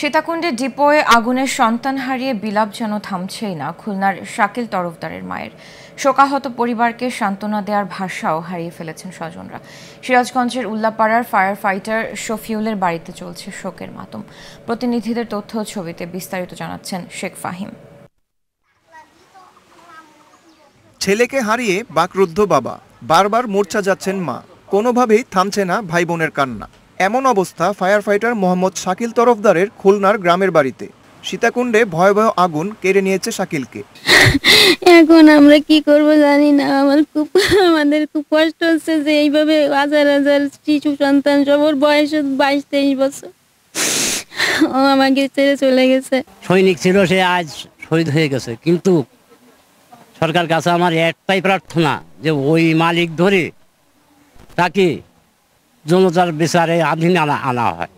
সীতাকুণ্ডের ডিপোয়ে আগুনের সন্তান হারিয়ে বিলাপ যেন থামছেই না খুলনার শাকিল তরফদারের মায়ের। শোকাহত পরিবারকে সান্ত্বনা দেওয়ার ভাষাও হারিয়ে ফেলেছেন স্বজনরা। সিরাজগঞ্জের উল্লাপাড়ার ফায়ার ফাইটার শফিউলের বাড়িতে চলছে শোকের মাতম। প্রতিনিধিদের তথ্য ছবিতে বিস্তারিত জানাচ্ছেন শেখ ফাহিম। ছেলেকে হারিয়ে বাকরুদ্ধ বাবা। বারবার মূর্ছা যাচ্ছেন মা। কোনোভাবেই থামছে না ভাই বোনের কান্না। এমন অবস্থা ফায়ার ফাইটার মোহাম্মদ শাকিল তরফদারের খুলনার গ্রামের বাড়িতে। সীতাকুণ্ডে ভয়াবহ আগুন কেড়ে নিয়েছে শাকিলকে। এখন আমরা কি করব জানি না। আমার খুব আমাদের খুব কষ্ট হচ্ছে যে এইভাবে হাজার হাজার শিশু সন্তান সব ওর বয়স বাইশ তেইশ বছর। ও আমাকে ছেড়ে চলে গেছে। সৈনিক ছিল সে আজ শহীদ হয়ে গেছে। কিন্তু সরকার কাছে আমার একটাই প্রার্থনা যে ওই মালিক ধরে তাকে জনতার বিচারে আধীনে আনা আনা হয়।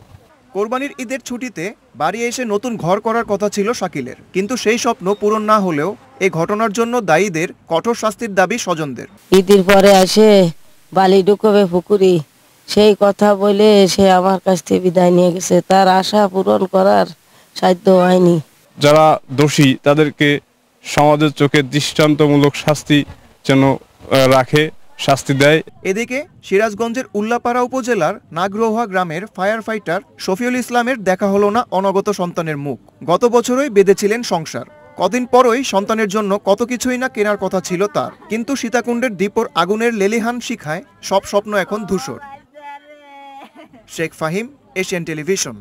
কোরবানির ঈদের ছুটিতে বাড়ি এসে নতুন ঘর করার কথা ছিল শাকিলের। কিন্তু সেই স্বপ্ন পূরণ না হলেও এই ঘটনার জন্য দায়ীদের কঠোর শাস্তির দাবি স্বজনদের। ঈদের পরে আসে বালি ঢুকবে পুকুরি। সেই কথা বলে সে আমার কাছ থেকে বিদায় নিয়ে গেছে। তার আশা পূরণ করার সাধ্য হয়নি। যারা দোষী তাদেরকে সমাজের চোখে দৃষ্টান্তমূলক শাস্তি যেন রাখে। শাস্তি দেয়। এদিকে সিরাজগঞ্জের উল্লাপাড়া উপজেলার নাগরোহা গ্রামের ফায়ার ফাইটার শফিউল ইসলামের দেখা হলো না অনগত সন্তানের মুখ। গত বছরই বেঁধেছিলেন সংসার। কদিন পরই সন্তানের জন্য কত কিছুই না কেনার কথা ছিল তার। কিন্তু সীতাকুণ্ডের দ্বীপর আগুনের লেলিহান শিখায় সব স্বপ্ন এখন ধূসর। Sheikh Fahim, Asian television.